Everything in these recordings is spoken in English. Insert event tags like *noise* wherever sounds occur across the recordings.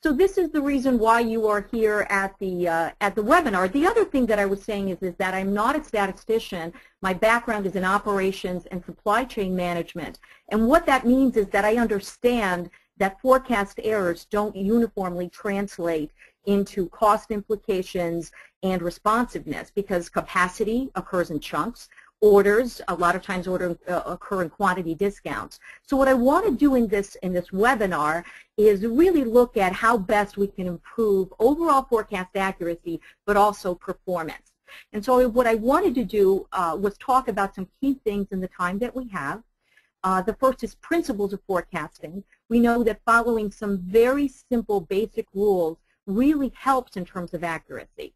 So this is the reason why you are here at the uh, at the webinar. The other thing that I was saying is, is that I'm not a statistician. My background is in operations and supply chain management. And what that means is that I understand that forecast errors don't uniformly translate into cost implications and responsiveness because capacity occurs in chunks orders, a lot of times order uh, occur in quantity discounts. So what I want to do in this, in this webinar is really look at how best we can improve overall forecast accuracy, but also performance. And so what I wanted to do uh, was talk about some key things in the time that we have. Uh, the first is principles of forecasting. We know that following some very simple basic rules really helps in terms of accuracy.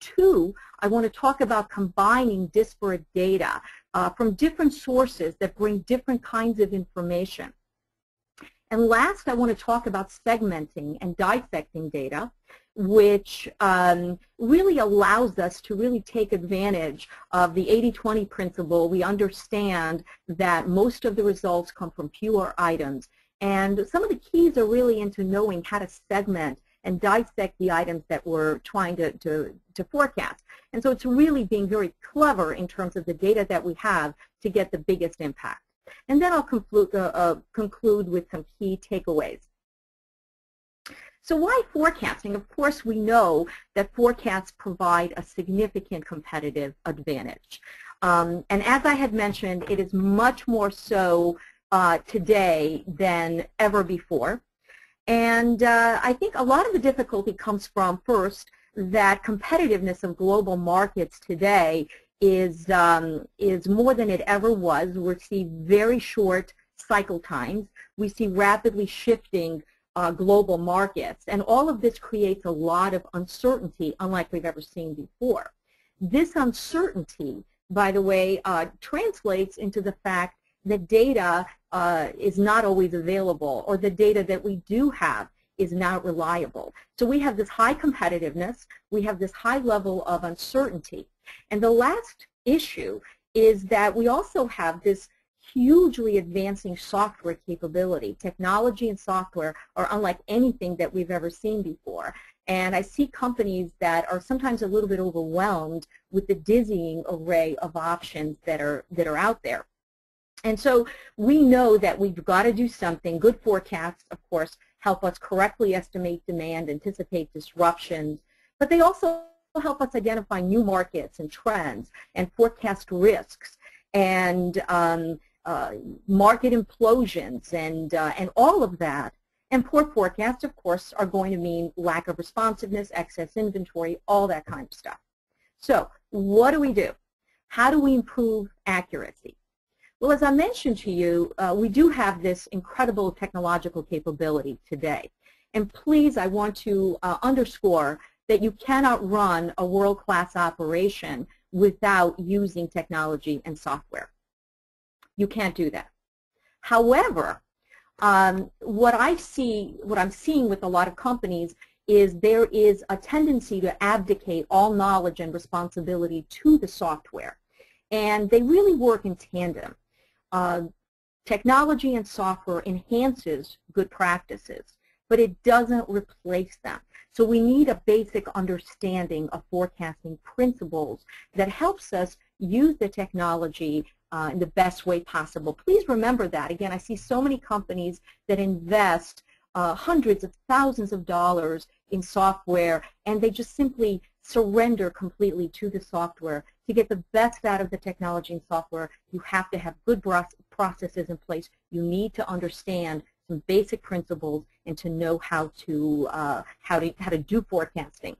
Two, I want to talk about combining disparate data uh, from different sources that bring different kinds of information. And last, I want to talk about segmenting and dissecting data, which um, really allows us to really take advantage of the 80-20 principle. We understand that most of the results come from fewer items. And some of the keys are really into knowing how to segment and dissect the items that we're trying to, to, to forecast. And so it's really being very clever in terms of the data that we have to get the biggest impact. And then I'll conclude, uh, uh, conclude with some key takeaways. So why forecasting? Of course, we know that forecasts provide a significant competitive advantage. Um, and as I had mentioned, it is much more so uh, today than ever before. And uh, I think a lot of the difficulty comes from, first, that competitiveness of global markets today is, um, is more than it ever was. We see very short cycle times. We see rapidly shifting uh, global markets. And all of this creates a lot of uncertainty, unlike we've ever seen before. This uncertainty, by the way, uh, translates into the fact that data uh, is not always available or the data that we do have is not reliable. So we have this high competitiveness, we have this high level of uncertainty. And the last issue is that we also have this hugely advancing software capability. Technology and software are unlike anything that we've ever seen before. And I see companies that are sometimes a little bit overwhelmed with the dizzying array of options that are, that are out there. And so we know that we've got to do something. Good forecasts, of course, help us correctly estimate demand, anticipate disruptions, but they also help us identify new markets and trends and forecast risks and um, uh, market implosions and, uh, and all of that. And poor forecasts, of course, are going to mean lack of responsiveness, excess inventory, all that kind of stuff. So what do we do? How do we improve accuracy? Well, as I mentioned to you, uh, we do have this incredible technological capability today. And please, I want to uh, underscore that you cannot run a world-class operation without using technology and software. You can't do that. However, um, what I see, what I'm seeing with a lot of companies is there is a tendency to abdicate all knowledge and responsibility to the software. And they really work in tandem uh, technology and software enhances good practices, but it doesn't replace them. So we need a basic understanding of forecasting principles that helps us use the technology uh, in the best way possible. Please remember that. Again, I see so many companies that invest uh, hundreds of thousands of dollars in software and they just simply surrender completely to the software to get the best out of the technology and software, you have to have good processes in place. You need to understand some basic principles and to know how to uh, how to how to do forecasting.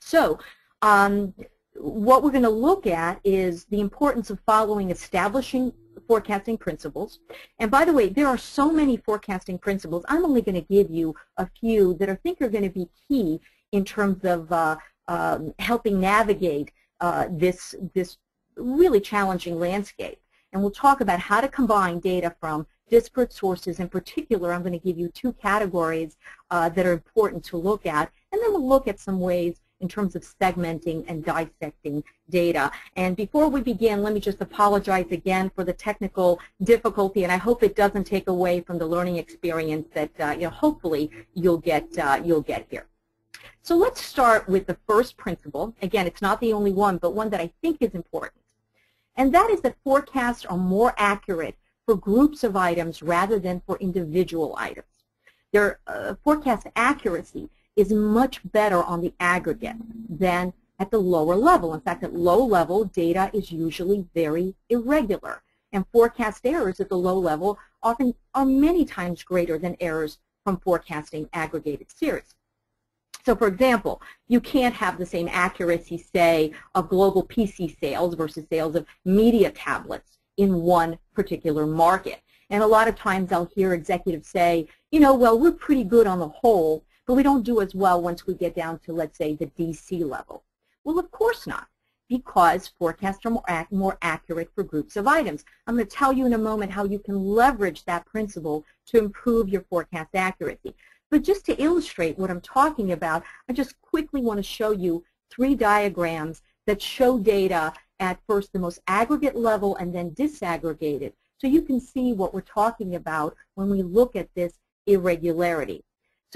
So, um, what we're going to look at is the importance of following establishing forecasting principles. And by the way, there are so many forecasting principles. I'm only going to give you a few that I think are going to be key in terms of uh, um, helping navigate uh, this, this really challenging landscape. And we'll talk about how to combine data from disparate sources. In particular, I'm going to give you two categories uh, that are important to look at. And then we'll look at some ways in terms of segmenting and dissecting data. And before we begin, let me just apologize again for the technical difficulty, and I hope it doesn't take away from the learning experience that uh, you know, hopefully you'll get, uh, you'll get here. So let's start with the first principle. Again, it's not the only one, but one that I think is important. And that is that forecasts are more accurate for groups of items rather than for individual items. Their uh, forecast accuracy is much better on the aggregate than at the lower level. In fact, at low level, data is usually very irregular. And forecast errors at the low level often are many times greater than errors from forecasting aggregated series. So for example, you can't have the same accuracy, say, of global PC sales versus sales of media tablets in one particular market. And a lot of times I'll hear executives say, you know, well, we're pretty good on the whole, but we don't do as well once we get down to, let's say, the DC level. Well, of course not, because forecasts are more, ac more accurate for groups of items. I'm going to tell you in a moment how you can leverage that principle to improve your forecast accuracy. But just to illustrate what I'm talking about, I just quickly want to show you three diagrams that show data at first the most aggregate level and then disaggregated. So you can see what we're talking about when we look at this irregularity.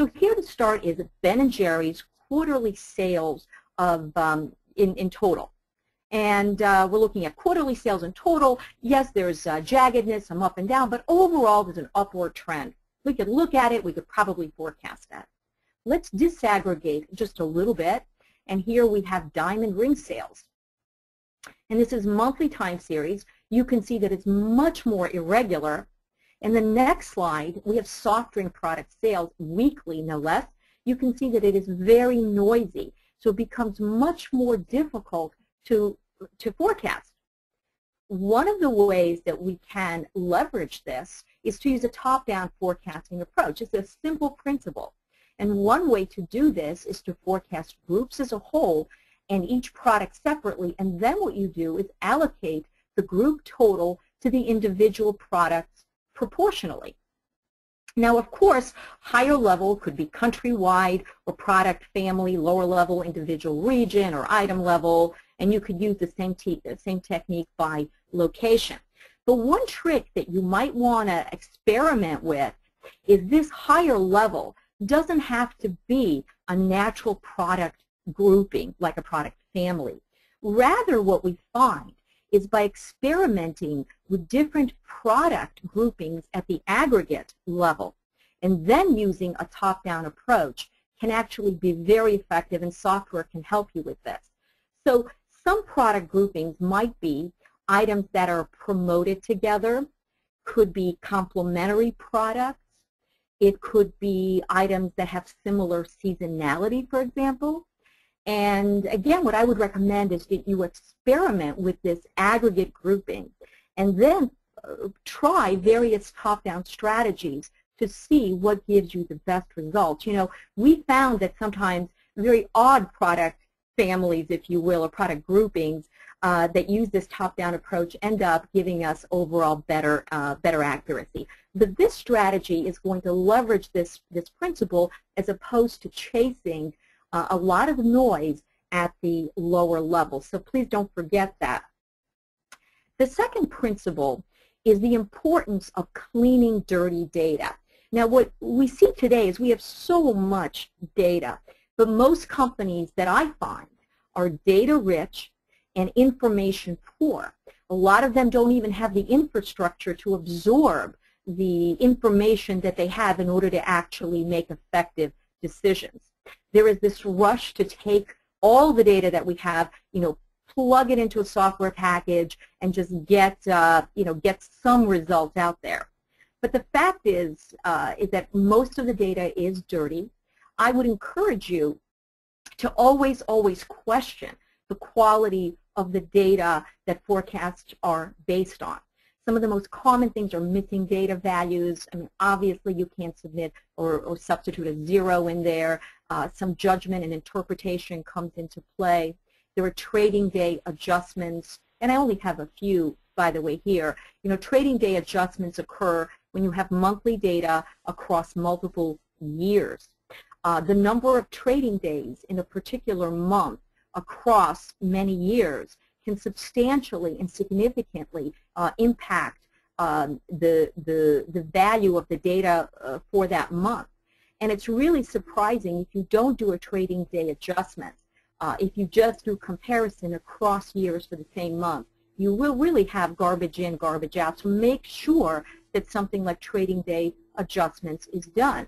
So here to start is Ben & Jerry's quarterly sales of um, in, in total. And uh, we're looking at quarterly sales in total. Yes, there's uh, jaggedness, some up and down, but overall there's an upward trend. We could look at it. We could probably forecast that. Let's disaggregate just a little bit. And here we have diamond ring sales. And this is monthly time series. You can see that it's much more irregular. In the next slide, we have soft drink product sales weekly, no less. You can see that it is very noisy. So it becomes much more difficult to, to forecast. One of the ways that we can leverage this is to use a top-down forecasting approach. It's a simple principle. And one way to do this is to forecast groups as a whole and each product separately. And then what you do is allocate the group total to the individual products proportionally. Now, of course, higher level could be countrywide or product family, lower level individual region or item level, and you could use the same, te same technique by location. But one trick that you might want to experiment with is this higher level doesn't have to be a natural product grouping like a product family. Rather, what we find is by experimenting with different product groupings at the aggregate level and then using a top-down approach can actually be very effective and software can help you with this. So some product groupings might be items that are promoted together, could be complementary products, it could be items that have similar seasonality, for example. And again, what I would recommend is that you experiment with this aggregate grouping and then uh, try various top-down strategies to see what gives you the best results. You know, we found that sometimes very odd product families, if you will, or product groupings uh, that use this top-down approach end up giving us overall better, uh, better accuracy. But this strategy is going to leverage this, this principle as opposed to chasing uh, a lot of noise at the lower level. So please don't forget that. The second principle is the importance of cleaning dirty data. Now what we see today is we have so much data, but most companies that I find are data rich and information poor. A lot of them don't even have the infrastructure to absorb the information that they have in order to actually make effective decisions. There is this rush to take all the data that we have, you know, plug it into a software package and just get, uh, you know, get some results out there. But the fact is, uh, is that most of the data is dirty. I would encourage you to always, always question the quality of the data that forecasts are based on. Some of the most common things are missing data values. I mean, obviously you can't submit or, or substitute a zero in there. Uh, some judgment and interpretation comes into play. There are trading day adjustments, and I only have a few, by the way, here. You know, trading day adjustments occur when you have monthly data across multiple years. uh, the number of trading days in a particular month across many years can substantially and significantly uh, impact um, the, the, the value of the data uh, for that month. And it's really surprising if you don't do a trading day adjustment. Uh, if you just do comparison across years for the same month, you will really have garbage in, garbage out. So make sure that something like trading day adjustments is done.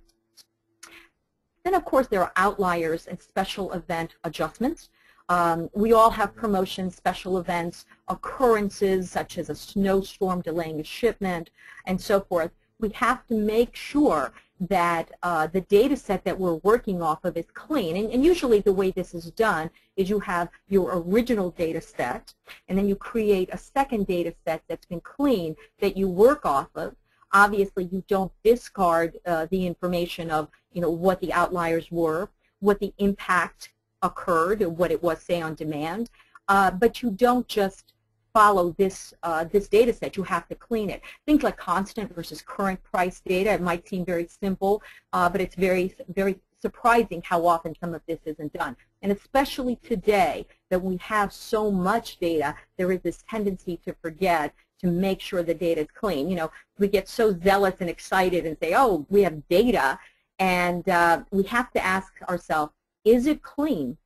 Then, of course, there are outliers and special event adjustments. Um, we all have promotions, special events, occurrences such as a snowstorm delaying a shipment, and so forth. We have to make sure that uh, the data set that we're working off of is clean. And, and, usually the way this is done is you have your original data set, and then you create a second data set that's been clean that you work off of. Obviously, you don't discard uh, the information of you know, what the outliers were, what the impact occurred, or what it was, say, on demand. Uh, but you don't just follow this uh, this data set. You have to clean it. Things like constant versus current price data. It might seem very simple, uh, but it's very very surprising how often some of this isn't done. And especially today that we have so much data, there is this tendency to forget to make sure the data is clean. You know, we get so zealous and excited and say, oh, we have data, and uh, we have to ask ourselves, is it clean?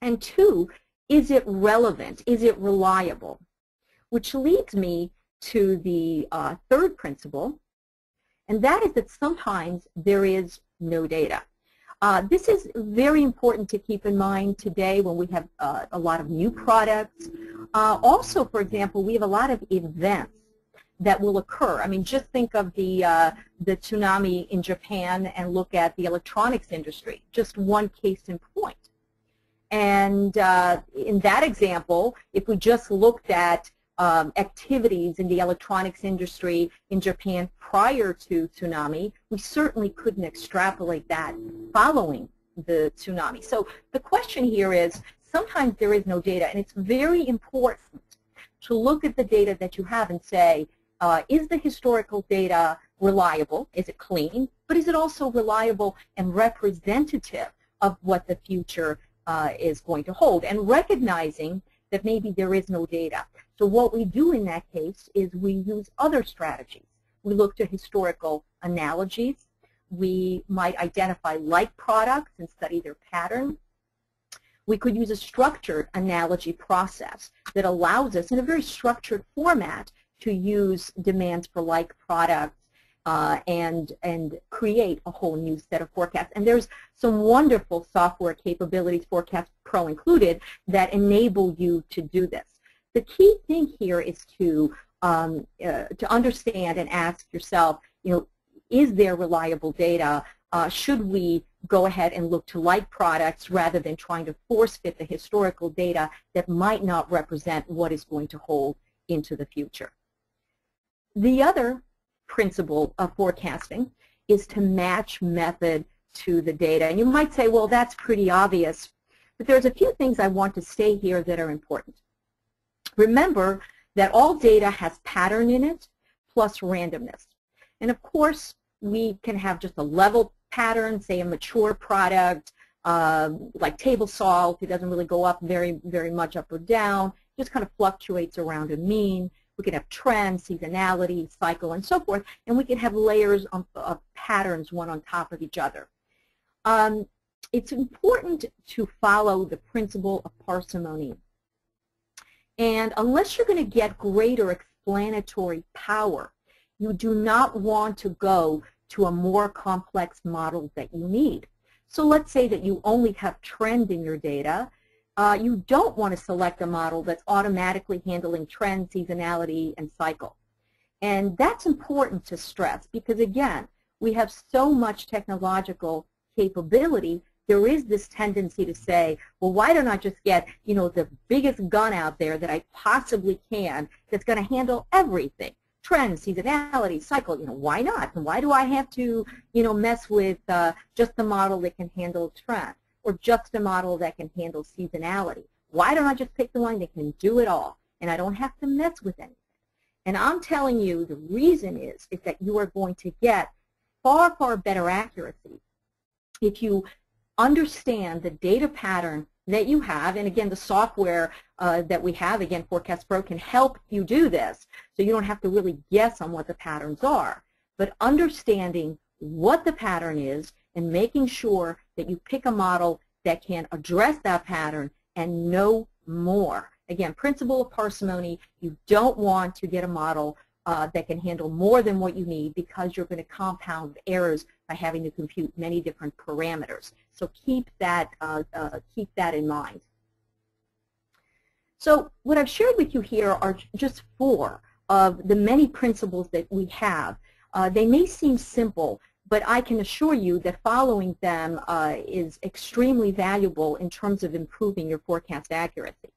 And two, is it relevant? Is it reliable? Which leads me to the uh, third principle, and that is that sometimes there is no data. Uh, this is very important to keep in mind today when we have uh, a lot of new products. Uh, also, for example, we have a lot of events that will occur. I mean, just think of the, uh, the tsunami in Japan and look at the electronics industry, just one case in point. And uh, in that example, if we just looked at um, activities in the electronics industry in Japan prior to tsunami, we certainly couldn't extrapolate that following the tsunami. So the question here is, sometimes there is no data, and it's very important to look at the data that you have and say, uh, is the historical data reliable? Is it clean? But is it also reliable and representative of what the future uh, is going to hold and recognizing that maybe there is no data. So what we do in that case is we use other strategies. We look to historical analogies. We might identify like products and study their pattern. We could use a structured analogy process that allows us in a very structured format to use demands for like products uh, and, and create a whole new set of forecasts. And there's some wonderful software capabilities, Forecast Pro included, that enable you to do this. The key thing here is to, um, uh, to understand and ask yourself, you know, is there reliable data? Uh, should we go ahead and look to like products rather than trying to force fit the historical data that might not represent what is going to hold into the future? The other principle of forecasting is to match method to the data. And you might say, well, that's pretty obvious. But there's a few things I want to say here that are important. Remember that all data has pattern in it plus randomness. And of course, we can have just a level pattern, say a mature product, uh, like table salt. It doesn't really go up very, very much up or down. Just kind of fluctuates around a mean. We can have trends, seasonality, cycle, and so forth, and we can have layers of, of patterns one on top of each other. Um, it's important to follow the principle of parsimony. And unless you're going to get greater explanatory power, you do not want to go to a more complex model that you need. So let's say that you only have trend in your data uh, you don't want to select a model that's automatically handling trend, seasonality, and cycle. And that's important to stress because, again, we have so much technological capability, there is this tendency to say, well, why don't I just get, you know, the biggest gun out there that I possibly can that's going to handle everything? Trend, seasonality, cycle, you know, why not? And why do I have to, you know, mess with uh, just the model that can handle trend? Or just a model that can handle seasonality? Why don't I just pick the one that can do it all and I don't have to mess with anything? And I'm telling you the reason is, is that you are going to get far, far better accuracy if you understand the data pattern that you have, and again, the software uh, that we have, again, Forecast Pro can help you do this, so you don't have to really guess on what the patterns are. But understanding what the pattern is and making sure that you pick a model that can address that pattern and no more. Again, principle of parsimony, you don't want to get a model uh, that can handle more than what you need because you're going to compound errors by having to compute many different parameters. So keep that, uh, uh, keep that in mind. So what I've shared with you here are just four of the many principles that we have. Uh, they may seem simple, but I can assure you that following them uh, is extremely valuable in terms of improving your forecast accuracy.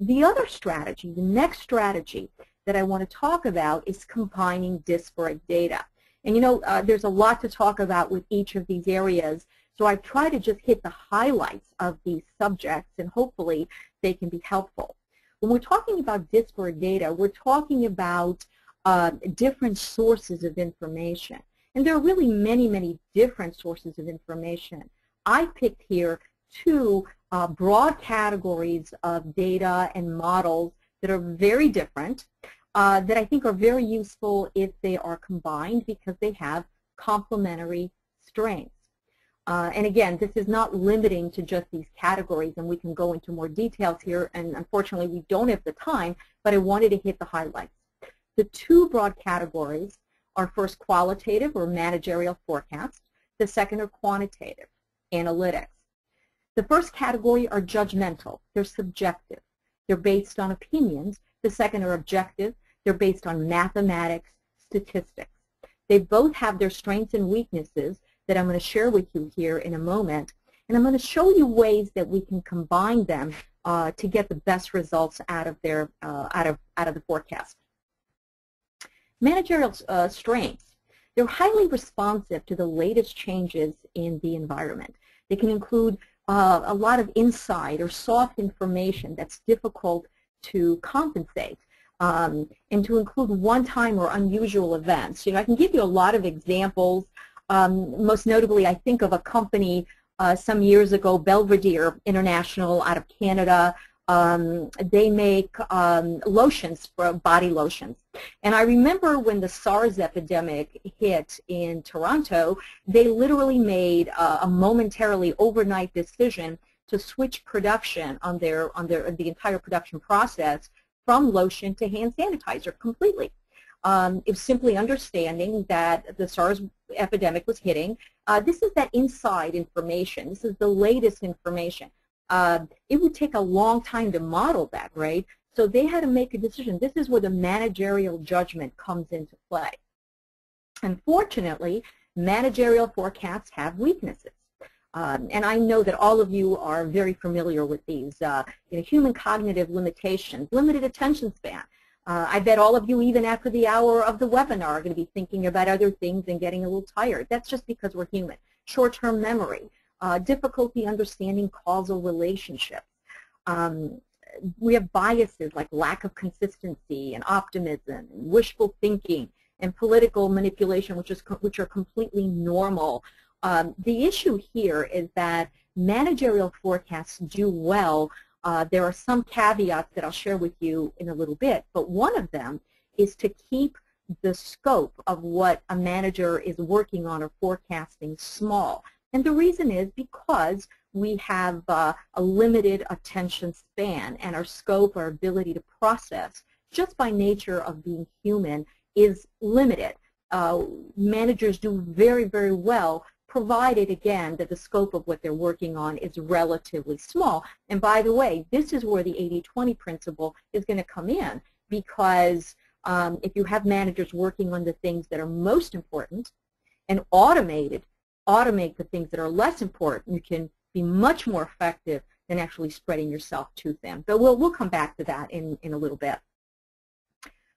The other strategy, the next strategy that I want to talk about is combining disparate data. And you know, uh, there's a lot to talk about with each of these areas, so I've tried to just hit the highlights of these subjects, and hopefully they can be helpful. When we're talking about disparate data, we're talking about uh, different sources of information. And there are really many, many different sources of information. I picked here two uh, broad categories of data and models that are very different, uh, that I think are very useful if they are combined because they have complementary strengths. Uh, and again, this is not limiting to just these categories, and we can go into more details here, and unfortunately we don't have the time, but I wanted to hit the highlights. The two broad categories are first qualitative or managerial forecasts. The second are quantitative, analytics. The first category are judgmental. They're subjective. They're based on opinions. The second are objective. They're based on mathematics, statistics. They both have their strengths and weaknesses that I'm going to share with you here in a moment. And I'm going to show you ways that we can combine them uh, to get the best results out of their uh, out of out of the forecast. Managerial uh, strengths. They're highly responsive to the latest changes in the environment. They can include uh, a lot of inside or soft information that's difficult to compensate um, and to include one-time or unusual events. You know, I can give you a lot of examples. Um, most notably, I think of a company uh, some years ago, Belvedere International out of Canada, um, they make um, lotions for body lotions. And I remember when the SARS epidemic hit in Toronto, they literally made uh, a momentarily overnight decision to switch production on their on their the entire production process from lotion to hand sanitizer completely. Um, it was simply understanding that the SARS epidemic was hitting. Uh, this is that inside information. This is the latest information uh, it would take a long time to model that, right? So they had to make a decision. This is where the managerial judgment comes into play. Unfortunately, managerial forecasts have weaknesses. Um, and I know that all of you are very familiar with these. Uh, you know, human cognitive limitations, limited attention span. Uh, I bet all of you, even after the hour of the webinar, are going to be thinking about other things and getting a little tired. That's just because we're human. Short-term memory, uh, difficulty understanding causal relationships. Um, we have biases like lack of consistency and optimism and wishful thinking and political manipulation, which, is, which are completely normal. Um, the issue here is that managerial forecasts do well. Uh, there are some caveats that I'll share with you in a little bit, but one of them is to keep the scope of what a manager is working on or forecasting small. And the reason is because we have uh, a limited attention span and our scope, our ability to process, just by nature of being human, is limited. Uh, managers do very, very well provided, again, that the scope of what they're working on is relatively small. And by the way, this is where the 80-20 principle is going to come in because um, if you have managers working on the things that are most important and automated automate the things that are less important, you can be much more effective than actually spreading yourself too thin. But we'll, we'll come back to that in, in a little bit.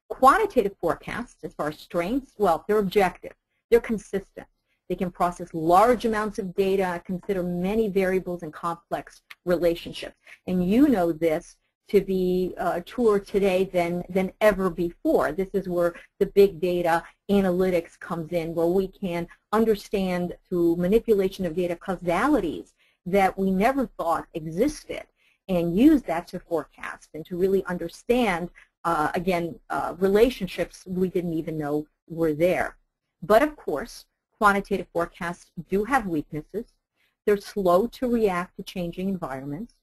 Quantitative forecasts, as far as strengths, well, they're objective. They're consistent. They can process large amounts of data, consider many variables and complex relationships. And you know this to be uh, truer today than, than ever before. This is where the big data analytics comes in, where we can understand through manipulation of data causalities that we never thought existed and use that to forecast and to really understand, uh, again, uh, relationships we didn't even know were there. But of course, quantitative forecasts do have weaknesses. They're slow to react to changing environments.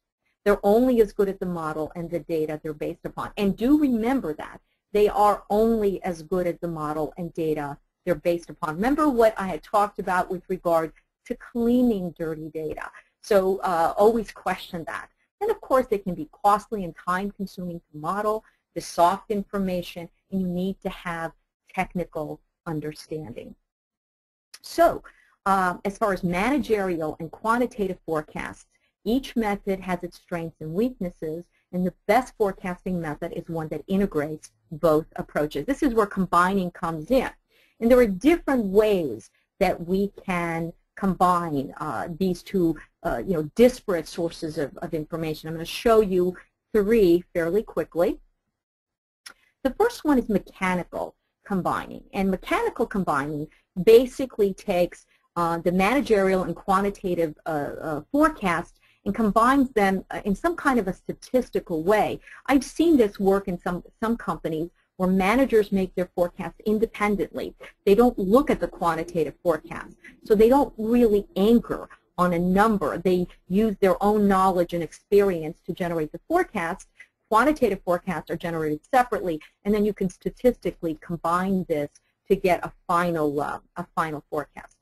They're only as good as the model and the data they're based upon. And do remember that. They are only as good as the model and data they're based upon. Remember what I had talked about with regard to cleaning dirty data. So uh, always question that. And of course, they can be costly and time-consuming to model, the soft information, and you need to have technical understanding. So um, as far as managerial and quantitative forecasts, each method has its strengths and weaknesses, and the best forecasting method is one that integrates both approaches. This is where combining comes in. And there are different ways that we can combine uh, these two uh, you know, disparate sources of, of information. I'm going to show you three fairly quickly. The first one is mechanical combining. And mechanical combining basically takes uh, the managerial and quantitative uh, uh, forecast and combines them uh, in some kind of a statistical way. I've seen this work in some, some companies where managers make their forecasts independently. They don't look at the quantitative forecast. So they don't really anchor on a number. They use their own knowledge and experience to generate the forecast. Quantitative forecasts are generated separately, and then you can statistically combine this to get a final, uh, a final forecast.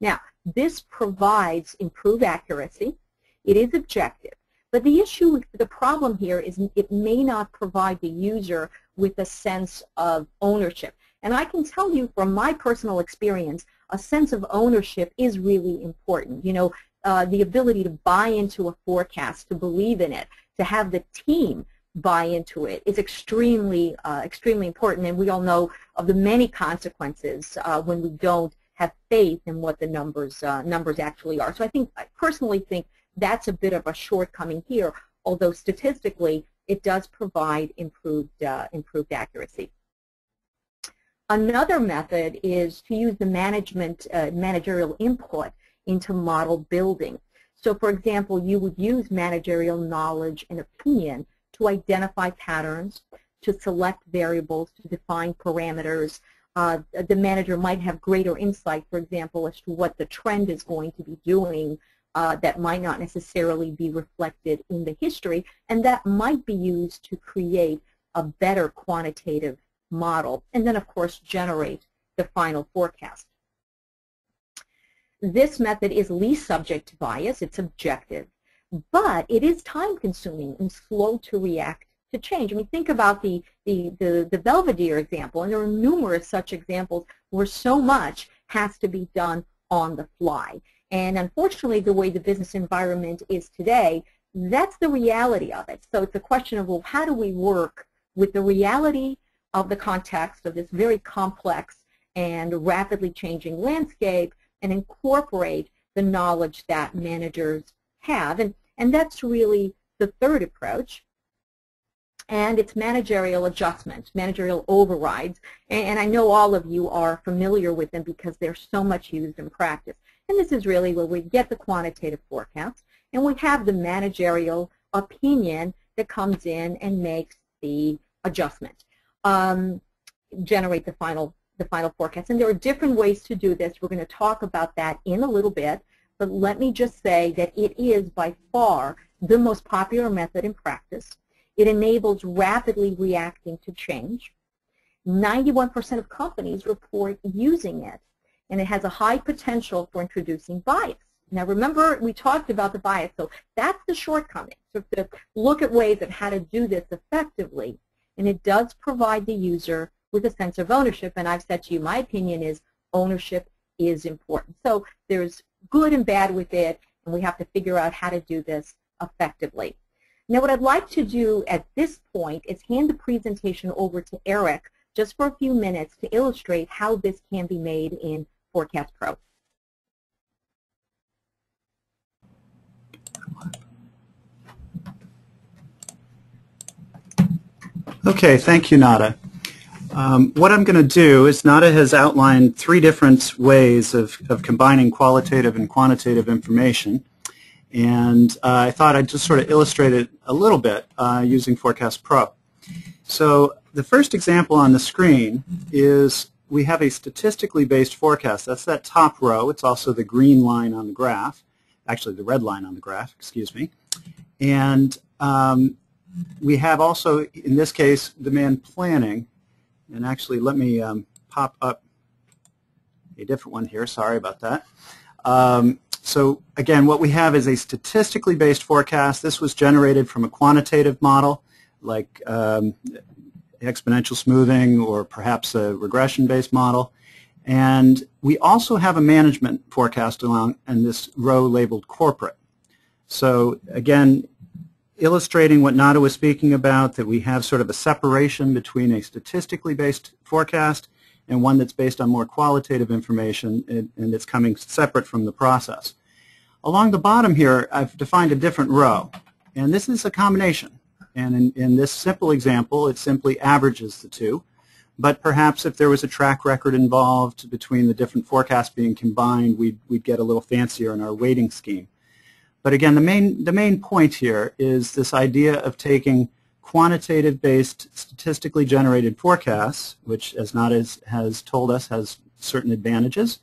Now, this provides improved accuracy, it is objective. But the issue, the problem here is it may not provide the user with a sense of ownership. And I can tell you from my personal experience, a sense of ownership is really important. You know, uh, the ability to buy into a forecast, to believe in it, to have the team buy into it is extremely, uh, extremely important. And we all know of the many consequences uh, when we don't have faith in what the numbers, uh, numbers actually are. So I think, I personally think that's a bit of a shortcoming here, although statistically it does provide improved, uh, improved accuracy. Another method is to use the management, uh, managerial input into model building. So for example, you would use managerial knowledge and opinion to identify patterns, to select variables, to define parameters. Uh, the manager might have greater insight, for example, as to what the trend is going to be doing uh, that might not necessarily be reflected in the history, and that might be used to create a better quantitative model, and then of course generate the final forecast. This method is least subject to bias, it's objective, but it is time consuming and slow to react to change. I mean, think about the, the, the, the Belvedere example, and there are numerous such examples where so much has to be done on the fly. And unfortunately, the way the business environment is today, that's the reality of it. So it's a question of, well, how do we work with the reality of the context of this very complex and rapidly changing landscape and incorporate the knowledge that managers have. And, and that's really the third approach. And it's managerial adjustment, managerial overrides. And, and I know all of you are familiar with them because they're so much used in practice. And this is really where we get the quantitative forecast, and we have the managerial opinion that comes in and makes the adjustment, um, generate the final the final forecast. And there are different ways to do this. We're going to talk about that in a little bit. But let me just say that it is by far the most popular method in practice. It enables rapidly reacting to change. 91% of companies report using it and it has a high potential for introducing bias. Now remember, we talked about the bias, so that's the shortcoming. So to look at ways of how to do this effectively, and it does provide the user with a sense of ownership, and I've said to you, my opinion is ownership is important. So there's good and bad with it, and we have to figure out how to do this effectively. Now what I'd like to do at this point is hand the presentation over to Eric just for a few minutes to illustrate how this can be made in Forecast Pro. Okay, thank you, Nada. Um, what I'm going to do is Nada has outlined three different ways of, of combining qualitative and quantitative information. And uh, I thought I'd just sort of illustrate it a little bit uh, using Forecast Pro. So the first example on the screen is we have a statistically based forecast. That's that top row. It's also the green line on the graph, actually the red line on the graph, excuse me. And um, we have also, in this case, demand planning. And actually, let me um, pop up a different one here. Sorry about that. Um, so again, what we have is a statistically based forecast. This was generated from a quantitative model like um, exponential smoothing or perhaps a regression-based model. And we also have a management forecast along in this row labeled corporate. So again, illustrating what Nada was speaking about, that we have sort of a separation between a statistically based forecast and one that's based on more qualitative information and, and it's coming separate from the process. Along the bottom here, I've defined a different row. And this is a combination. And in, in this simple example, it simply averages the two. But perhaps if there was a track record involved between the different forecasts being combined, we'd, we'd get a little fancier in our weighting scheme. But again, the main, the main point here is this idea of taking quantitative-based, statistically generated forecasts, which as Nada has told us has certain advantages,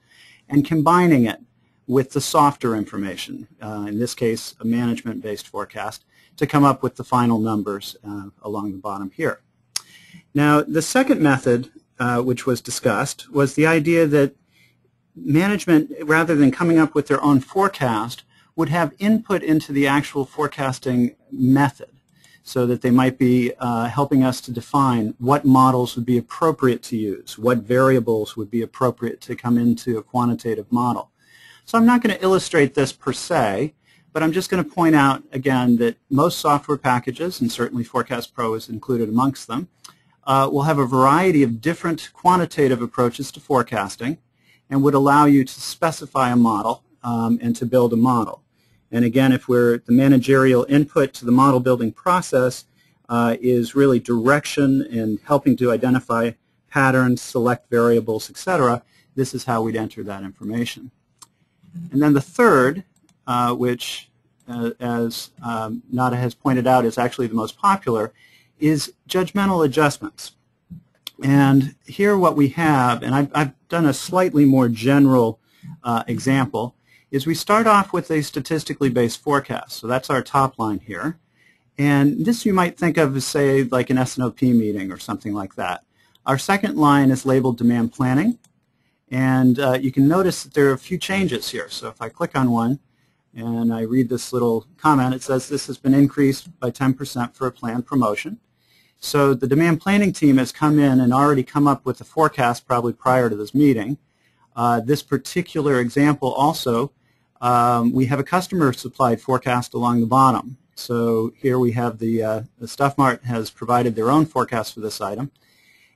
and combining it with the softer information, uh, in this case a management-based forecast, to come up with the final numbers uh, along the bottom here. Now, the second method, uh, which was discussed, was the idea that management, rather than coming up with their own forecast, would have input into the actual forecasting method so that they might be uh, helping us to define what models would be appropriate to use, what variables would be appropriate to come into a quantitative model. So I'm not going to illustrate this per se, but I'm just going to point out again that most software packages, and certainly Forecast Pro is included amongst them, uh, will have a variety of different quantitative approaches to forecasting and would allow you to specify a model um, and to build a model. And again, if we're the managerial input to the model building process uh, is really direction and helping to identify patterns, select variables, etc., this is how we'd enter that information. And then the third uh, which, uh, as um, Nada has pointed out, is actually the most popular, is judgmental adjustments. And here what we have, and I've, I've done a slightly more general uh, example, is we start off with a statistically based forecast. So that's our top line here. And this you might think of as, say, like an S&OP meeting or something like that. Our second line is labeled demand planning. And uh, you can notice that there are a few changes here. So if I click on one, and I read this little comment. It says this has been increased by 10% for a planned promotion. So the demand planning team has come in and already come up with a forecast probably prior to this meeting. Uh, this particular example also, um, we have a customer supplied forecast along the bottom. So here we have the, uh, the Stuff Mart has provided their own forecast for this item.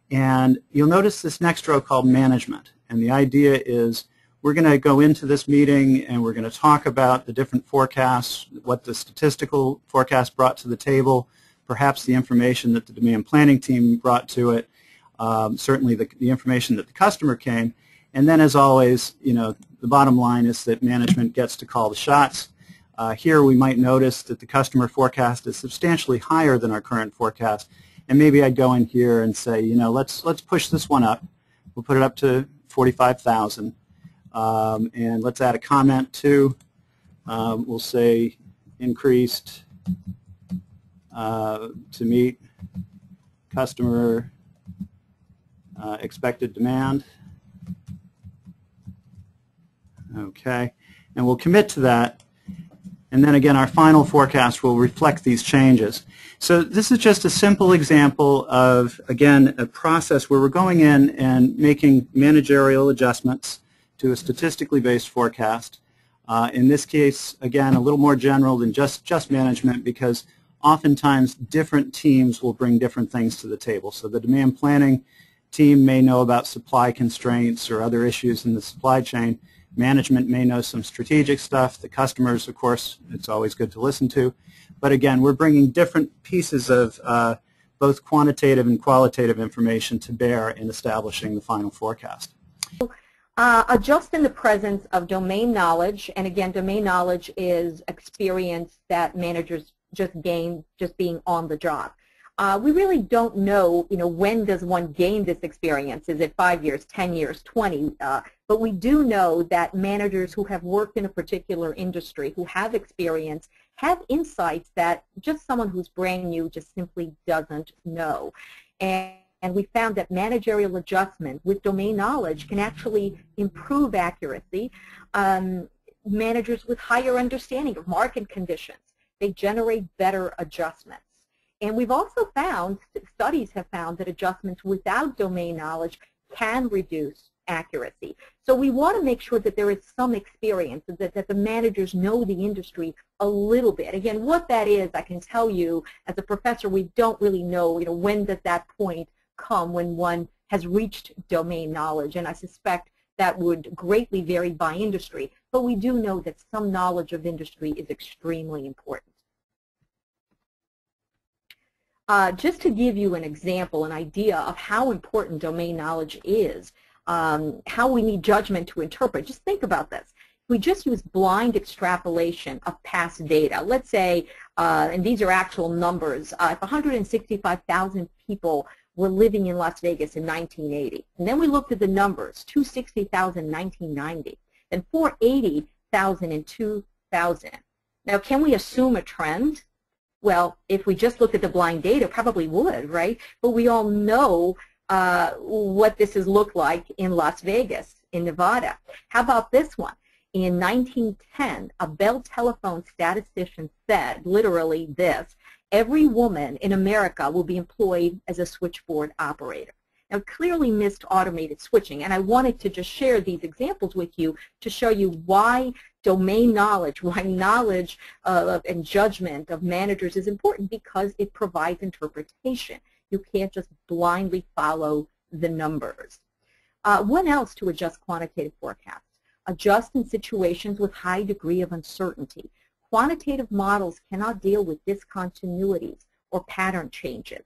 And you'll notice this next row called management. And the idea is we're going to go into this meeting and we're going to talk about the different forecasts, what the statistical forecast brought to the table, perhaps the information that the demand planning team brought to it, um, certainly the, the information that the customer came, and then as always, you know, the bottom line is that management gets to call the shots. Uh, here we might notice that the customer forecast is substantially higher than our current forecast, and maybe I'd go in here and say, you know, let's let's push this one up. We'll put it up to 45,000. Um, and let's add a comment too. Um, we'll say increased uh, to meet customer uh, expected demand. Okay, and we'll commit to that. And then again, our final forecast will reflect these changes. So this is just a simple example of, again, a process where we're going in and making managerial adjustments to a statistically based forecast. Uh, in this case, again, a little more general than just, just management because oftentimes different teams will bring different things to the table. So the demand planning team may know about supply constraints or other issues in the supply chain. Management may know some strategic stuff. The customers, of course, it's always good to listen to. But again, we're bringing different pieces of uh, both quantitative and qualitative information to bear in establishing the final forecast. Uh, adjust in the presence of domain knowledge, and again, domain knowledge is experience that managers just gain just being on the job. Uh, we really don't know, you know, when does one gain this experience? Is it five years, 10 years, 20? Uh, but we do know that managers who have worked in a particular industry, who have experience, have insights that just someone who's brand new just simply doesn't know. And, and we found that managerial adjustment with domain knowledge can actually improve accuracy. Um, managers with higher understanding of market conditions, they generate better adjustments. And we've also found, studies have found that adjustments without domain knowledge can reduce accuracy. So we want to make sure that there is some experience, that, that the managers know the industry a little bit. Again, what that is, I can tell you, as a professor, we don't really know, you know, when does that point come when one has reached domain knowledge, and I suspect that would greatly vary by industry, but we do know that some knowledge of industry is extremely important. Uh, just to give you an example, an idea of how important domain knowledge is, um, how we need judgment to interpret, just think about this. If we just use blind extrapolation of past data, let's say, uh, and these are actual numbers, uh, if 165,000 people were living in Las Vegas in 1980, and then we looked at the numbers, 260,000 in 1990, and 480,000 in 2000. Now, can we assume a trend? Well, if we just look at the blind data, probably would, right? But we all know uh, what this has looked like in Las Vegas, in Nevada. How about this one? In 1910, a Bell telephone statistician said literally this, every woman in America will be employed as a switchboard operator. Now, clearly missed automated switching, and I wanted to just share these examples with you to show you why domain knowledge, *laughs* why knowledge uh, and judgment of managers is important because it provides interpretation. You can't just blindly follow the numbers. Uh, what else to adjust quantitative forecasts? Adjust in situations with high degree of uncertainty. Quantitative models cannot deal with discontinuities or pattern changes.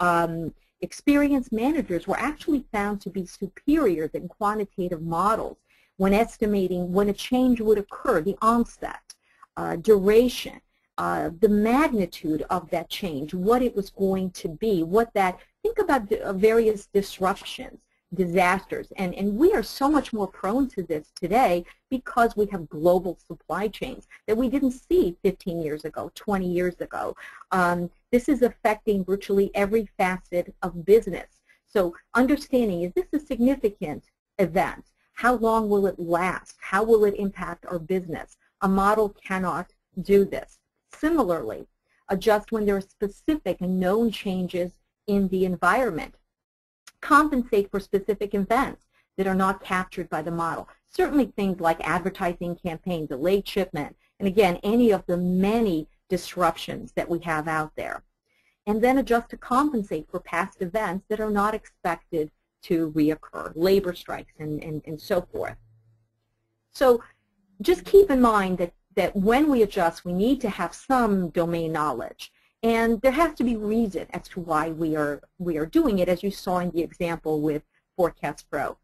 Um, experienced managers were actually found to be superior than quantitative models when estimating when a change would occur, the onset, uh, duration, uh, the magnitude of that change, what it was going to be, what that, think about the, uh, various disruptions, disasters, and, and we are so much more prone to this today because we have global supply chains that we didn't see 15 years ago, 20 years ago. Um, this is affecting virtually every facet of business. So understanding, is this a significant event? How long will it last? How will it impact our business? A model cannot do this. Similarly, adjust when there are specific and known changes in the environment. Compensate for specific events that are not captured by the model. Certainly things like advertising campaigns, delayed shipment, and again, any of the many disruptions that we have out there. And then adjust to compensate for past events that are not expected to reoccur, labor strikes and, and, and so forth. So just keep in mind that, that when we adjust, we need to have some domain knowledge. And there has to be reason as to why we are, we are doing it, as you saw in the example with Forecast Pro.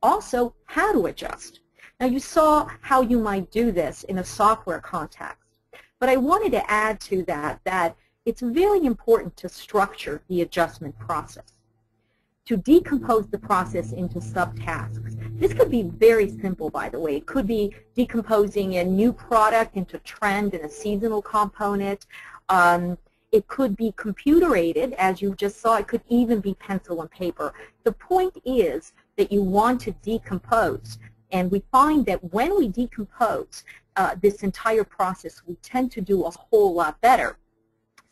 Also, how to adjust. Now, you saw how you might do this in a software context. But I wanted to add to that that it's very important to structure the adjustment process to decompose the process into subtasks. This could be very simple, by the way. It could be decomposing a new product into trend and a seasonal component. Um, it could be computer-aided, as you just saw. It could even be pencil and paper. The point is that you want to decompose. And we find that when we decompose uh, this entire process, we tend to do a whole lot better.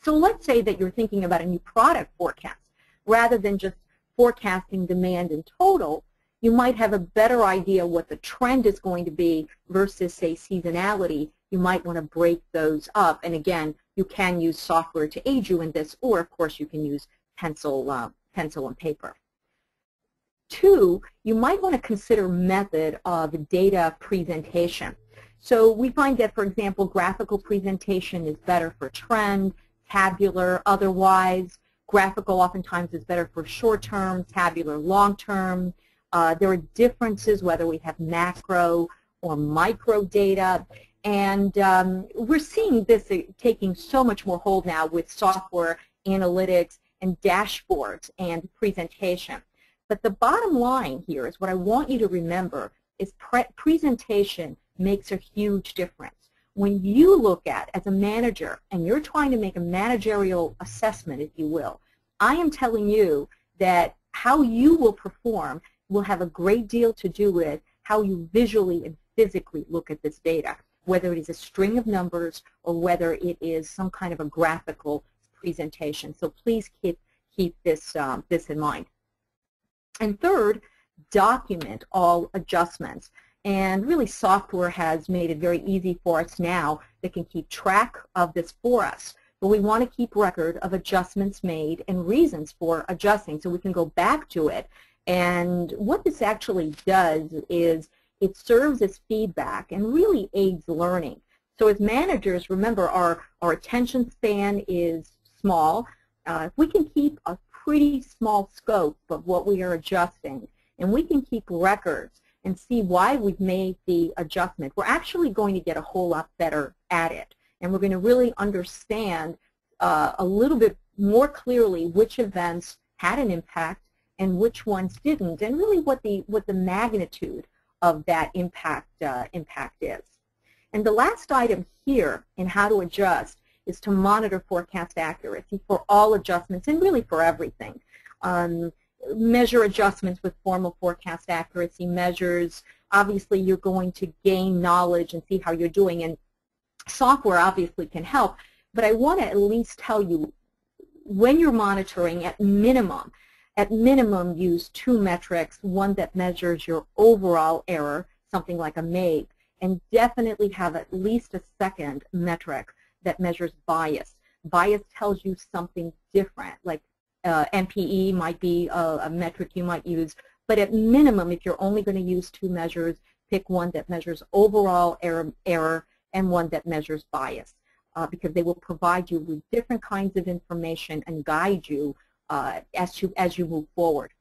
So let's say that you're thinking about a new product forecast rather than just forecasting demand in total, you might have a better idea what the trend is going to be versus, say, seasonality. You might want to break those up. And again, you can use software to aid you in this, or of course you can use pencil, uh, pencil and paper. Two, you might want to consider method of data presentation. So we find that, for example, graphical presentation is better for trend, tabular, otherwise. graphical oftentimes is better for short-term, tabular long-term. Uh, there are differences whether we have macro or micro data. And um, we're seeing this taking so much more hold now with software analytics and dashboards and presentation. But the bottom line here is what I want you to remember is pre presentation makes a huge difference. When you look at, as a manager, and you're trying to make a managerial assessment, if you will, I am telling you that how you will perform will have a great deal to do with how you visually and physically look at this data, whether it is a string of numbers or whether it is some kind of a graphical presentation. So please keep, keep this, um, this in mind. And third, document all adjustments. And really software has made it very easy for us now that can keep track of this for us. But we want to keep record of adjustments made and reasons for adjusting so we can go back to it. And what this actually does is it serves as feedback and really aids learning. So as managers, remember our, our attention span is small. Uh, if we can keep a pretty small scope of what we are adjusting, and we can keep records and see why we've made the adjustment, we're actually going to get a whole lot better at it. And we're going to really understand uh, a little bit more clearly which events had an impact and which ones didn't, and really what the, what the magnitude of that impact, uh, impact is. And the last item here in how to adjust is to monitor forecast accuracy for all adjustments and really for everything. Um, measure adjustments with formal forecast accuracy measures. Obviously, you're going to gain knowledge and see how you're doing, and software obviously can help, but I want to at least tell you when you're monitoring at minimum, at minimum use two metrics, one that measures your overall error, something like a MAPE, and definitely have at least a second metric that measures bias. Bias tells you something different, like uh, MPE might be a, a metric you might use, but at minimum, if you're only going to use two measures, pick one that measures overall error, error and one that measures bias, uh, because they will provide you with different kinds of information and guide you uh, as, you as you move forward.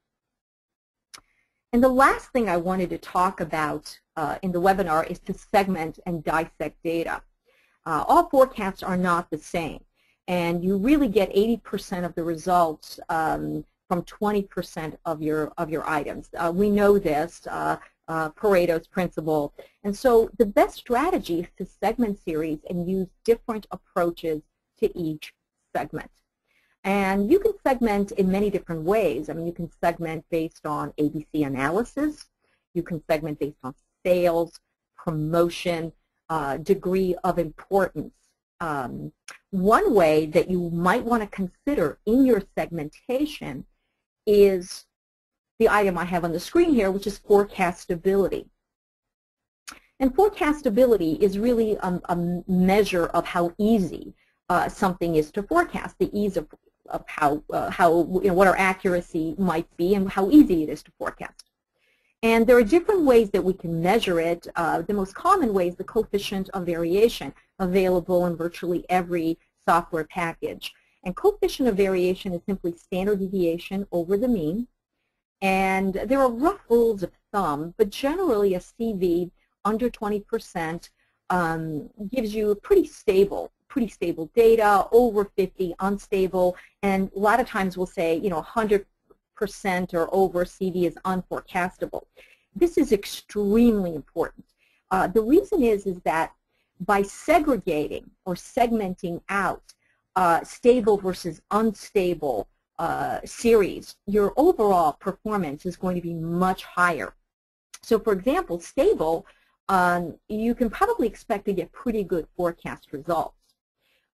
And the last thing I wanted to talk about uh, in the webinar is to segment and dissect data. Uh, all forecasts are not the same, and you really get 80% of the results um, from 20% of your of your items. Uh, we know this, uh, uh, Pareto's principle, and so the best strategy is to segment series and use different approaches to each segment. And you can segment in many different ways. I mean, you can segment based on ABC analysis. You can segment based on sales, promotion, uh, degree of importance. Um, one way that you might want to consider in your segmentation is the item I have on the screen here, which is forecastability. And forecastability is really a, a measure of how easy uh, something is to forecast, the ease of, of how, uh, how you know, what our accuracy might be and how easy it is to forecast. And there are different ways that we can measure it. Uh, the most common way is the coefficient of variation available in virtually every software package. And coefficient of variation is simply standard deviation over the mean. And there are rough rules of thumb, but generally a CV under 20% um, gives you a pretty stable, pretty stable data, over 50 unstable, and a lot of times we'll say, you know, 100 percent or over CV is unforecastable. This is extremely important. Uh, the reason is, is that by segregating or segmenting out uh, stable versus unstable uh, series, your overall performance is going to be much higher. So for example, stable, um, you can probably expect to get pretty good forecast results.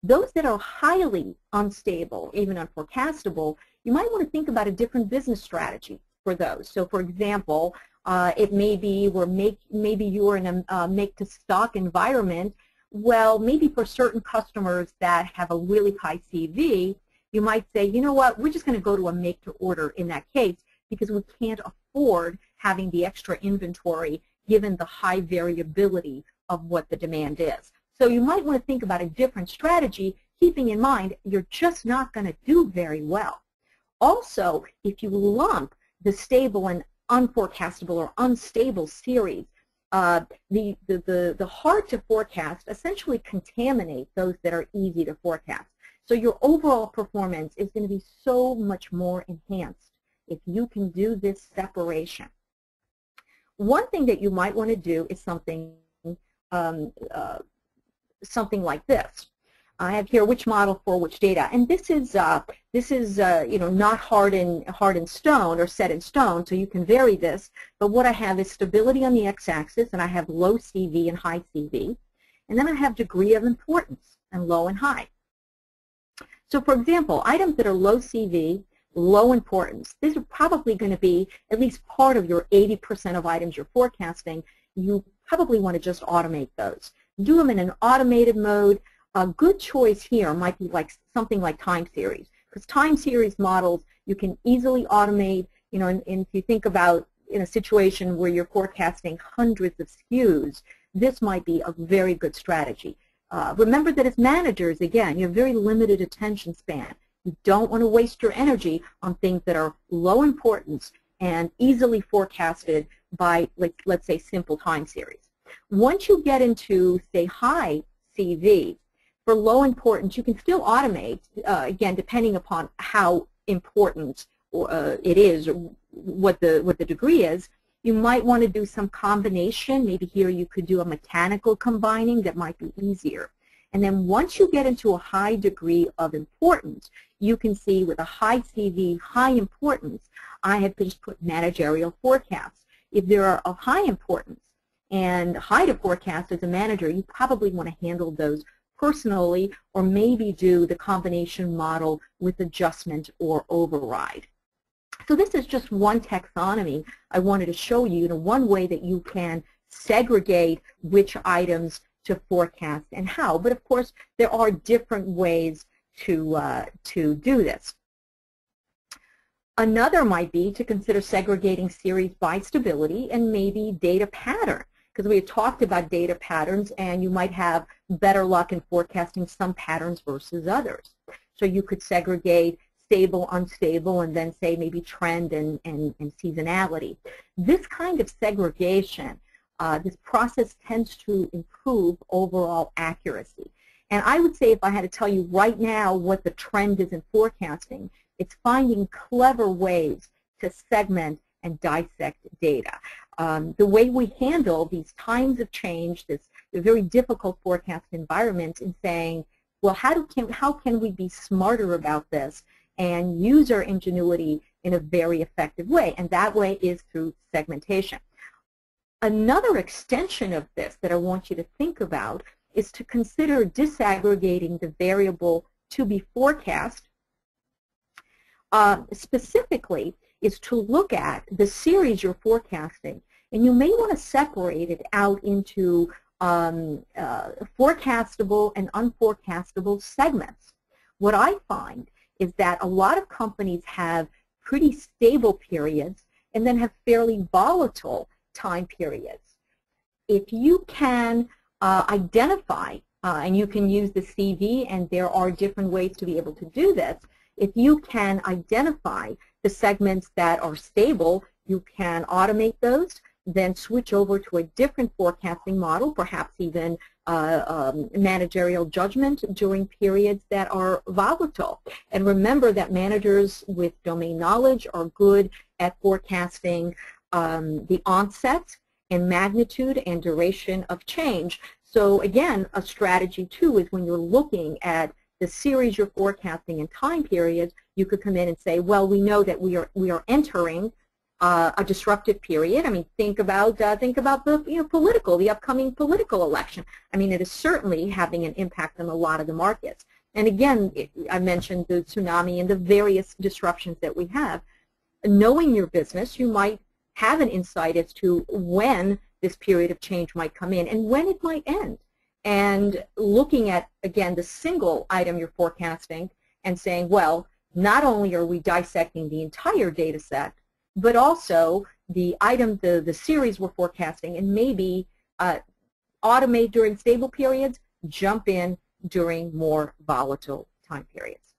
Those that are highly unstable, even unforecastable, you might want to think about a different business strategy for those. So for example, uh, it may be where make, maybe you're in a uh, make-to-stock environment. Well, maybe for certain customers that have a really high CV, you might say, you know what, we're just going to go to a make-to-order in that case because we can't afford having the extra inventory given the high variability of what the demand is. So you might want to think about a different strategy keeping in mind you're just not going to do very well. Also, if you lump the stable and unforecastable or unstable series, uh, the, the, the, the hard to forecast essentially contaminate those that are easy to forecast. So your overall performance is going to be so much more enhanced if you can do this separation. One thing that you might want to do is something um, uh, something like this. I have here which model for which data, and this is uh, this is uh, you know not hard in hard in stone or set in stone, so you can vary this. But what I have is stability on the x-axis, and I have low CV and high CV, and then I have degree of importance and low and high. So for example, items that are low CV, low importance, these are probably going to be at least part of your 80% of items you're forecasting. You probably want to just automate those. Do them in an automated mode. A good choice here might be like something like time series because time series models you can easily automate you know and, and, if you think about in a situation where you're forecasting hundreds of SKUs this might be a very good strategy. Uh, remember that as managers again you have very limited attention span. You don't want to waste your energy on things that are low importance and easily forecasted by like, let's say simple time series once you get into say high CV for low importance, you can still automate, uh, again, depending upon how important uh, it is, or what the, what the degree is. You might want to do some combination. Maybe here you could do a mechanical combining that might be easier. And then once you get into a high degree of importance, you can see with a high CV, high importance, I have just put managerial forecasts. If there are of high importance and high to forecast as a manager, you probably want to handle those personally or maybe do the combination model with adjustment or override. So this is just one taxonomy I wanted to show you, you know, one way that you can segregate which items to forecast and how. But of course, there are different ways to, uh, to do this. Another might be to consider segregating series by stability and maybe data pattern because we had talked about data patterns and you might have better luck in forecasting some patterns versus others. So you could segregate stable, unstable, and then say maybe trend and, and, and seasonality. This kind of segregation, uh, this process tends to improve overall accuracy. And I would say if I had to tell you right now what the trend is in forecasting, it's finding clever ways to segment and dissect data um, the way we handle these times of change, this very difficult forecast environment, and saying, well, how, do, can, how can we be smarter about this and use our ingenuity in a very effective way? And that way is through segmentation. Another extension of this that I want you to think about is to consider disaggregating the variable to be forecast. Uh, specifically, is to look at the series you're forecasting and you may want to separate it out into um, uh, forecastable and unforecastable segments. What I find is that a lot of companies have pretty stable periods and then have fairly volatile time periods. If you can uh, identify, uh, and you can use the CV, and there are different ways to be able to do this, if you can identify the segments that are stable, you can automate those then switch over to a different forecasting model, perhaps even uh, um, managerial judgment during periods that are volatile. And remember that managers with domain knowledge are good at forecasting um, the onset and magnitude and duration of change. So again, a strategy too is when you're looking at the series you're forecasting in time periods, you could come in and say, well, we know that we are, we are entering uh, a disruptive period. I mean, think about uh, think about the you know political, the upcoming political election. I mean, it is certainly having an impact on a lot of the markets. And again, it, I mentioned the tsunami and the various disruptions that we have. Knowing your business, you might have an insight as to when this period of change might come in and when it might end. And looking at, again, the single item you're forecasting and saying, well, not only are we dissecting the entire data set, but also the item, the, the series we're forecasting, and maybe uh, automate during stable periods, jump in during more volatile time periods.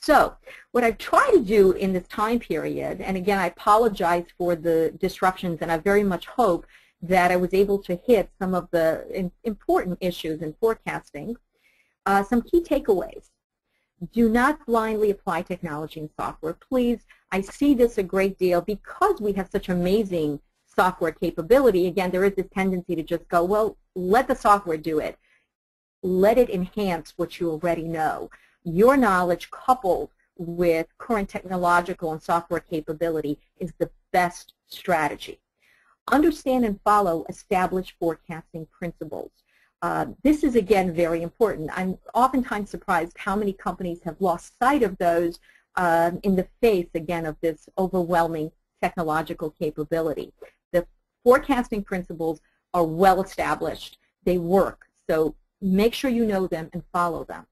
So what I've tried to do in this time period, and again I apologize for the disruptions and I very much hope that I was able to hit some of the important issues in forecasting, uh, some key takeaways. Do not blindly apply technology and software. Please, I see this a great deal because we have such amazing software capability. Again, there is this tendency to just go, well, let the software do it. Let it enhance what you already know your knowledge coupled with current technological and software capability is the best strategy. Understand and follow established forecasting principles. Uh, this is, again, very important. I'm oftentimes surprised how many companies have lost sight of those um, in the face, again, of this overwhelming technological capability. The forecasting principles are well established. They work. So make sure you know them and follow them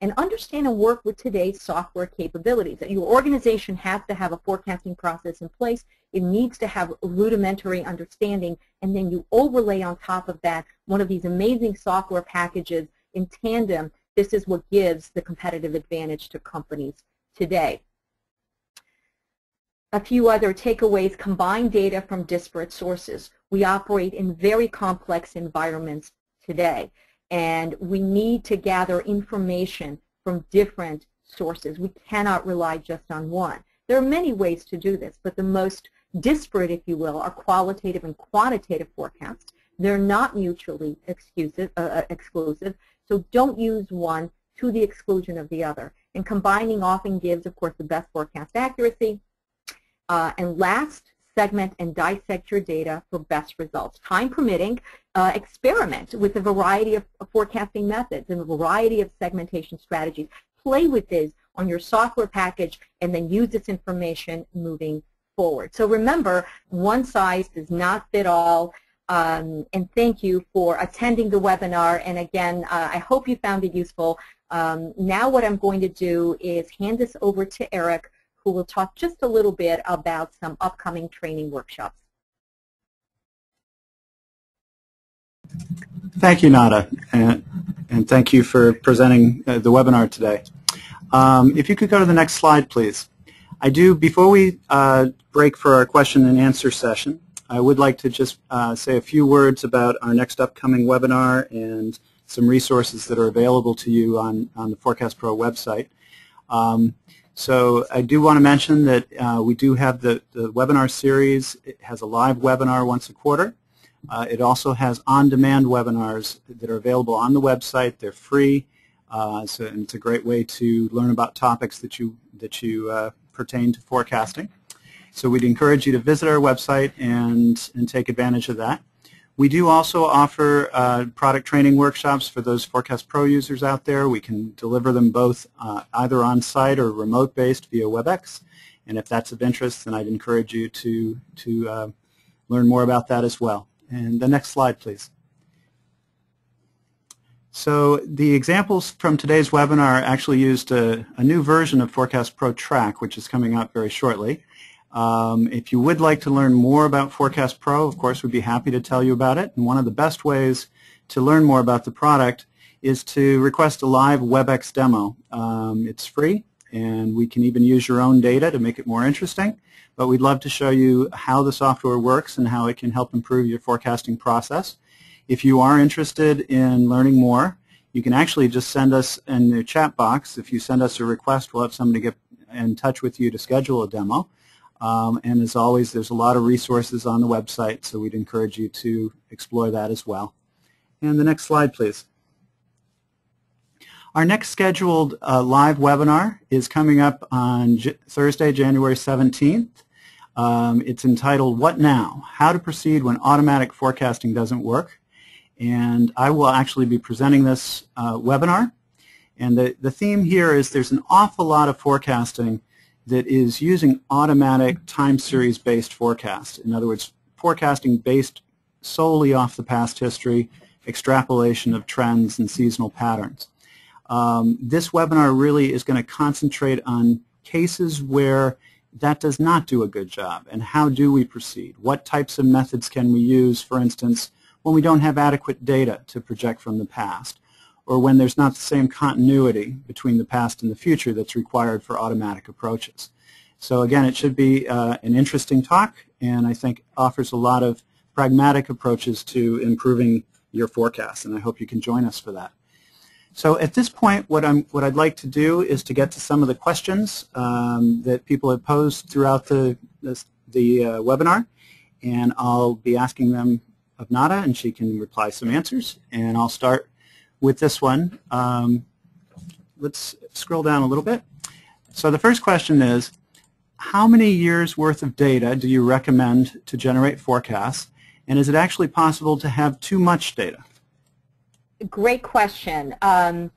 and understand and work with today's software capabilities. Your organization has to have a forecasting process in place. It needs to have rudimentary understanding, and then you overlay on top of that one of these amazing software packages in tandem. This is what gives the competitive advantage to companies today. A few other takeaways, combine data from disparate sources. We operate in very complex environments today and we need to gather information from different sources. We cannot rely just on one. There are many ways to do this, but the most disparate, if you will, are qualitative and quantitative forecasts. They're not mutually exclusive, uh, uh, exclusive, so don't use one to the exclusion of the other. And combining often gives, of course, the best forecast accuracy. Uh, and last, segment and dissect your data for best results. Time permitting, uh, experiment with a variety of, forecasting methods and a variety of segmentation strategies. Play with this on your software package and then use this information moving forward. So remember, one size does not fit all. Um, and thank you for attending the webinar. And again, uh, I hope you found it useful. Um, now what I'm going to do is hand this over to Eric who will talk just a little bit about some upcoming training workshops. Thank you, Nada, and, and thank you for presenting uh, the webinar today. Um, if you could go to the next slide, please. I do, before we uh, break for our question and answer session, I would like to just uh, say a few words about our next upcoming webinar and some resources that are available to you on, on the Forecast Pro website. Um, so I do want to mention that uh, we do have the, the webinar series. It has a live webinar once a quarter. Uh, it also has on-demand webinars that are available on the website. They're free, uh, so it's a great way to learn about topics that you that you uh, pertain to forecasting. So we'd encourage you to visit our website and and take advantage of that. We do also offer uh, product training workshops for those Forecast Pro users out there. We can deliver them both uh, either on-site or remote-based via WebEx. And if that's of interest, then I'd encourage you to, to uh, learn more about that as well. And the next slide, please. So the examples from today's webinar actually used a, a new version of Forecast Pro TRAC, which is coming out very shortly. Um, if you would like to learn more about Forecast Pro, of course, we'd be happy to tell you about it. And one of the best ways to learn more about the product is to request a live WebEx demo. Um, it's free, and we can even use your own data to make it more interesting. But we'd love to show you how the software works and how it can help improve your forecasting process. If you are interested in learning more, you can actually just send us in the chat box. If you send us a request, we'll have somebody get in touch with you to schedule a demo. Um, and as always, there's a lot of resources on the website, so we'd encourage you to explore that as well. And the next slide, please. Our next scheduled uh, live webinar is coming up on J Thursday, January 17th. Um, it's entitled, What Now? How to Proceed When Automatic Forecasting Doesn't Work. And I will actually be presenting this uh, webinar. And the, the theme here is there's an awful lot of forecasting that is using automatic time series based forecast. In other words, forecasting based solely off the past history, extrapolation of trends and seasonal patterns. Um, this webinar really is going to concentrate on cases where that does not do a good job and how do we proceed? What types of methods can we use, for instance, when we don't have adequate data to project from the past? Or when there's not the same continuity between the past and the future that's required for automatic approaches. So again, it should be uh, an interesting talk, and I think offers a lot of pragmatic approaches to improving your forecast, and I hope you can join us for that. So at this point, what, I'm, what I'd like to do is to get to some of the questions um, that people have posed throughout the, the, the uh, webinar, and I'll be asking them of Nada, and she can reply some answers. And I'll start with this one. Um, let's scroll down a little bit. So the first question is, how many years worth of data do you recommend to generate forecasts? And is it actually possible to have too much data? Great question. Um,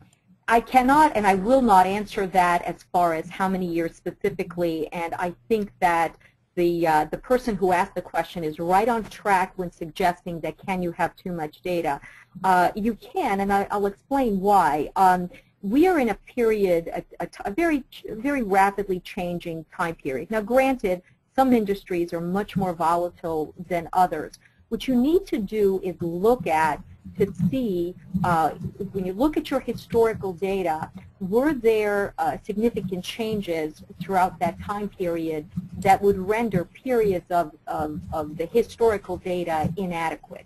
I cannot and I will not answer that as far as how many years specifically, and I think that the, uh, the person who asked the question is right on track when suggesting that can you have too much data. Uh, you can, and I, will explain why. Um, we are in a period, a, a, a very, very rapidly changing time period. Now, granted, some industries are much more volatile than others. What you need to do is look at to see, uh, when you look at your historical data, were there uh, significant changes throughout that time period that would render periods of, of, of the historical data inadequate?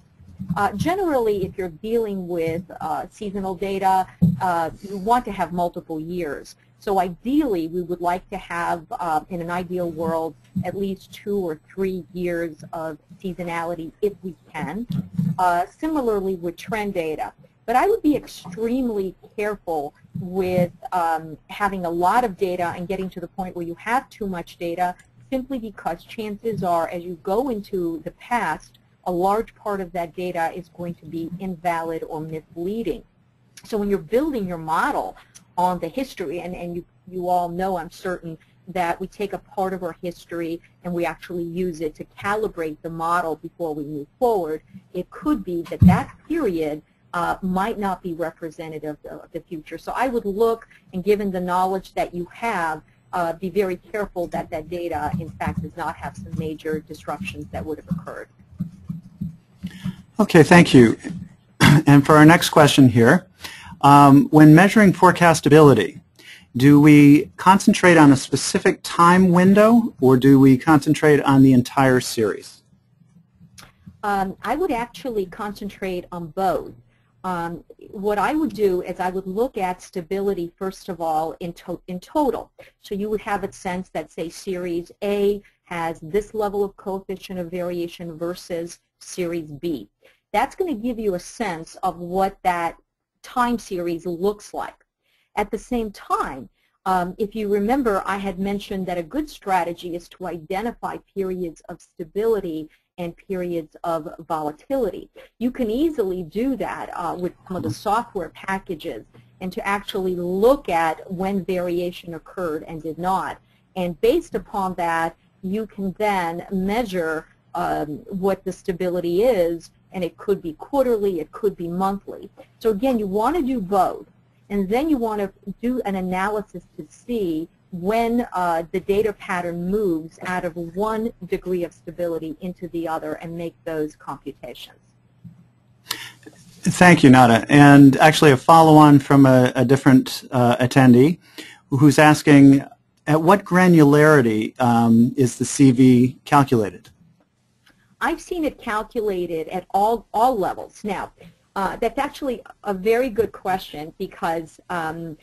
Uh, generally, if you're dealing with uh, seasonal data, uh, you want to have multiple years. So ideally, we would like to have, uh, in an ideal world, at least two or three years of seasonality if we can. Uh, similarly with trend data. But I would be extremely careful with um, having a lot of data and getting to the point where you have too much data simply because chances are as you go into the past, a large part of that data is going to be invalid or misleading. So when you're building your model, on the history, and, and you, you all know, I'm certain, that we take a part of our history and we actually use it to calibrate the model before we move forward, it could be that that period uh, might not be representative of the future. So I would look, and given the knowledge that you have, uh, be very careful that that data, in fact, does not have some major disruptions that would have occurred. Okay, thank you. *clears throat* And for our next question here, um, when measuring forecastability, do we concentrate on a specific time window or do we concentrate on the entire series? Um, I would actually concentrate on both. Um, what I would do is I would look at stability first of all in, to in total. So you would have a sense that say series A has this level of coefficient of variation versus series B. That's going to give you a sense of what that time series looks like. At the same time, um, if you remember, I had mentioned that a good strategy is to identify periods of stability and periods of volatility. You can easily do that uh, with some of the software packages and to actually look at when variation occurred and did not. And based upon that, you can then measure um, what the stability is and it could be quarterly, it could be monthly. So again, you want to do both, and then you want to do an analysis to see when uh, the data pattern moves out of one degree of stability into the other and make those computations. Thank you, Nada. And actually a follow-on from a, a different uh, attendee who's asking, at what granularity um, is the CV calculated? I've seen it calculated at all, all levels. Now, uh, that's actually a very good question because um,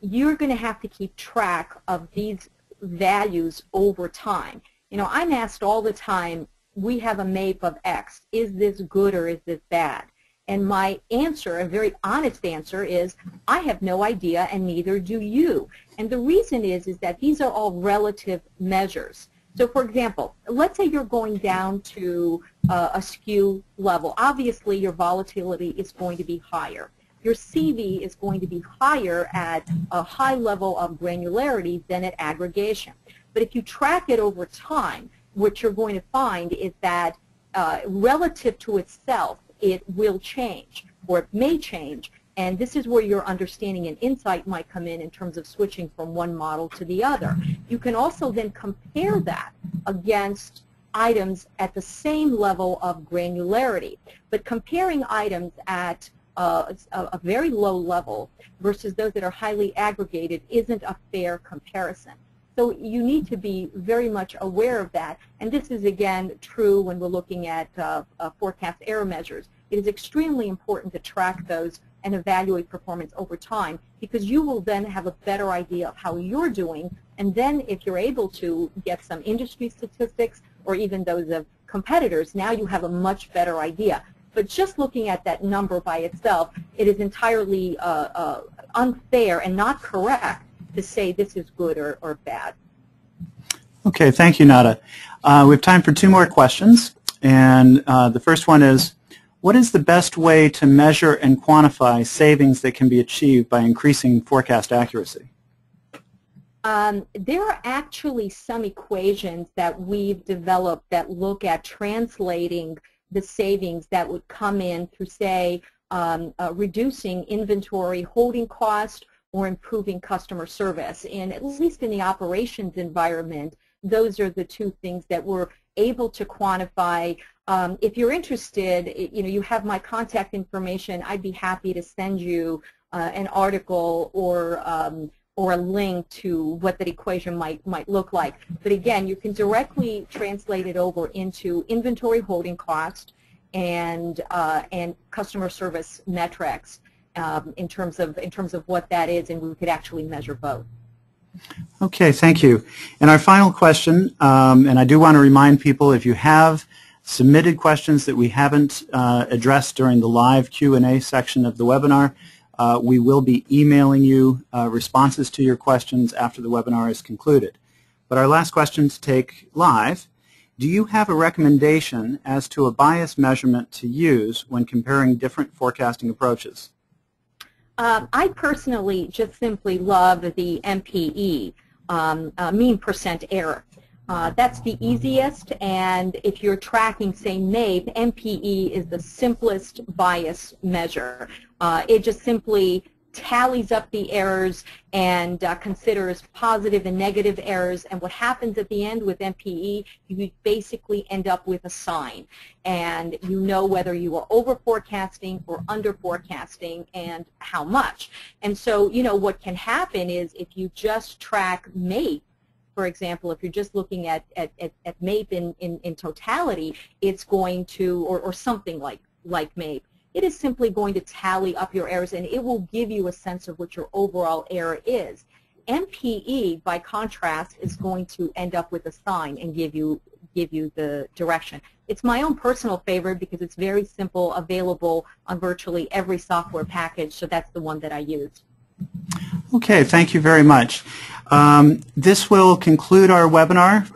you're going to have to keep track of these values over time. You know, I'm asked all the time, we have a MAPE of X. Is this good or is this bad? And my answer, a very honest answer, is I have no idea and neither do you. And the reason is, is that these are all relative measures. So for example, let's say you're going down to uh, a SKU level. Obviously, your volatility is going to be higher. Your CV is going to be higher at a high level of granularity than at aggregation. But if you track it over time, what you're going to find is that uh, relative to itself, it will change, or it may change, and this is where your understanding and insight might come in in terms of switching from one model to the other. You can also then compare that against items at the same level of granularity. But comparing items at uh, a, a very low level versus those that are highly aggregated isn't a fair comparison. So you need to be very much aware of that. And this is, again, true when we're looking at uh, uh, forecast error measures. It is extremely important to track those and evaluate performance over time because you will then have a better idea of how you're doing. And then if you're able to get some industry statistics or even those of competitors, now you have a much better idea. But just looking at that number by itself, it is entirely uh, uh, unfair and not correct to say this is good or, or bad. Okay, thank you, Nada. Uh, we have time for two more questions. And uh, the first one is, what is the best way to measure and quantify savings that can be achieved by increasing forecast accuracy? Um, there are actually some equations that we've developed that look at translating the savings that would come in through, say, um, uh, reducing inventory holding cost or improving customer service. And at least in the operations environment, those are the two things that we're able to quantify. Um, if you're interested, you know, you have my contact information. I'd be happy to send you uh, an article or um, or a link to what that equation might might look like. But again, you can directly translate it over into inventory holding cost and uh, and customer service metrics um, in terms of in terms of what that is, and we could actually measure both. Okay, thank you. And our final question, um, and I do want to remind people if you have submitted questions that we haven't uh, addressed during the live Q&A section of the webinar, uh, we will be emailing you uh, responses to your questions after the webinar is concluded. But our last question to take live, do you have a recommendation as to a bias measurement to use when comparing different forecasting approaches? Um, I personally just simply love the MPE, um, uh, mean percent error. Uh, that's the easiest, and if you're tracking, say, MAPE, MPE is the simplest bias measure. Uh, it just simply tallies up the errors and uh, considers positive and negative errors. And what happens at the end with MPE, you basically end up with a sign. And you know whether you are over forecasting or under forecasting and how much. And so, you know, what can happen is if you just track MAPE, for example, if you're just looking at, at, at, at MAPE in, in, in totality, it's going to, or, or something like, like MAPE, it is simply going to tally up your errors and it will give you a sense of what your overall error is. MPE, by contrast, is going to end up with a sign and give you give you the direction. It's my own personal favorite because it's very simple, available on virtually every software package, so that's the one that I use. Okay, thank you very much. Um, this will conclude our webinar